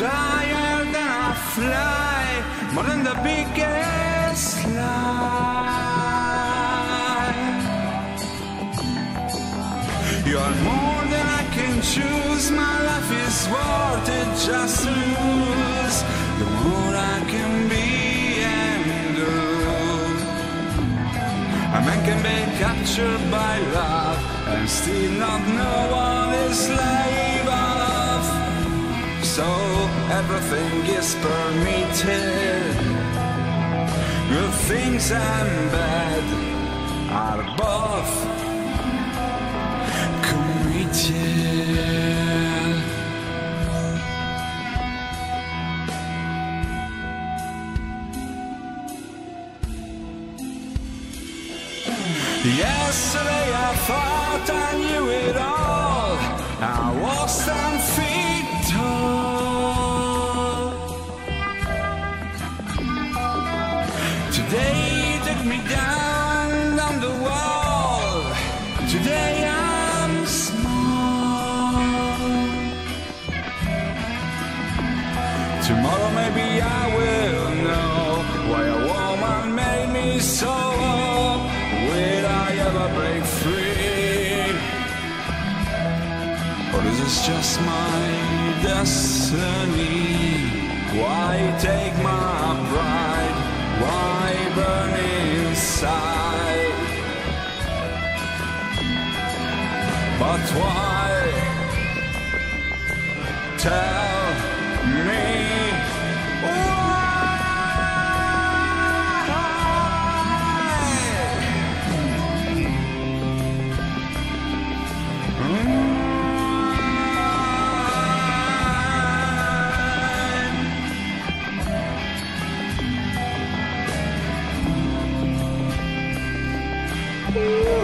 higher than I fly, more than the biggest lie. You are more than I can choose. My life is worth it just to lose. The more I can be and do. A man can be captured by love and still not know what is of. So everything is permitted. Good things and bad are both committed. Yesterday I thought I knew it all. I was ten Today I'm small. Tomorrow maybe I will know why a woman made me so. Will I ever break free? Or is this just my destiny? Why take my pride? Why burn inside? But why? Tell me why? Hmm.